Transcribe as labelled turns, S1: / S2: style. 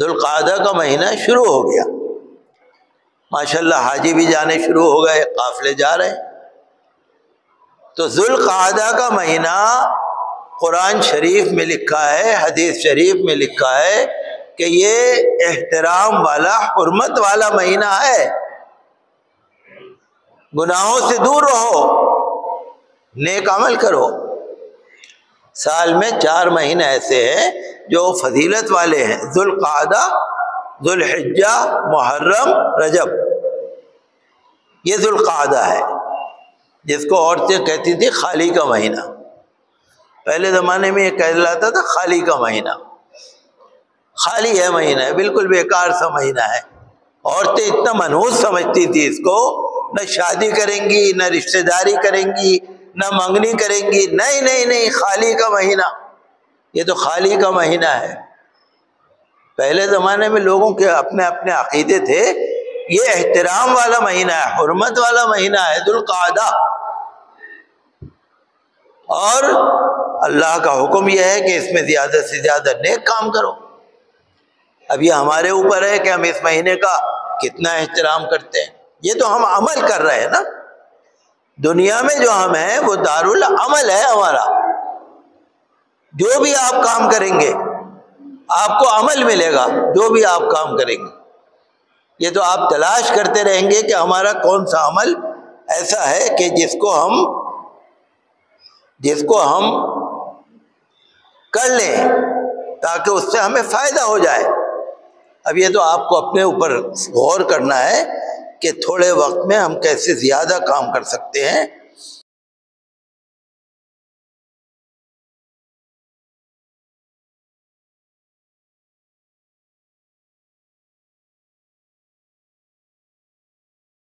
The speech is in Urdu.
S1: ذوالقعدہ کا مہینہ شروع ہو گیا۔ ماشاء اللہ حاجی بھی جانے شروع ہو گئے، قافلے جا رہے تو ذوالقعدہ کا مہینہ قرآن شریف میں لکھا ہے، حدیث شریف میں لکھا ہے کہ یہ احترام والا، حرمت والا مہینہ ہے۔ گناہوں سے دور رہو، نیک عمل کرو۔ سال میں چار مہینے ایسے ہیں جو فضیلت والے ہیں، ذوالقعدہ، ذوالحجہ، محرم، رجب۔ یہ ذوالقعدہ ہے، جس کو عورتیں کہتی تھی خالی کا مہینہ۔ پہلے زمانے میں یہ کہلاتا تھا خالی کا مہینہ۔ خالی ہے مہینہ ہے بالکل بیکار سا مہینہ ہے۔ عورتیں اتنا منحوس سمجھتی تھی اس کو، نہ شادی کریں گی، نہ رشتے داری کریں گی، نہ منگنی کریں گی، نہیں نہیں نہیں، خالی کا مہینہ۔ یہ تو خالی کا مہینہ ہے۔ پہلے زمانے میں لوگوں کے اپنے اپنے عقیدے تھے۔ یہ احترام والا مہینہ ہے، حرمت والا مہینہ ہے دلقادہ اور اللہ کا حکم یہ ہے کہ اس میں زیادہ سے زیادہ نیک کام کرو۔ اب یہ ہمارے اوپر ہے کہ ہم اس مہینے کا کتنا احترام کرتے ہیں۔ یہ تو ہم عمل کر رہے ہیں نا۔ دنیا میں جو ہم ہیں، وہ دار العمل ہے ہمارا۔ جو بھی آپ کام کریں گے، آپ کو عمل ملے گا، جو بھی آپ کام کریں گے۔ یہ تو آپ تلاش کرتے رہیں گے کہ ہمارا کون سا عمل ایسا ہے کہ جس کو ہم، جس کو ہم کر لیں تاکہ اس سے ہمیں فائدہ ہو جائے۔ اب یہ تو آپ کو اپنے اوپر غور کرنا ہے کہ تھوڑے وقت میں ہم کیسے زیادہ کام کر سکتے ہیں۔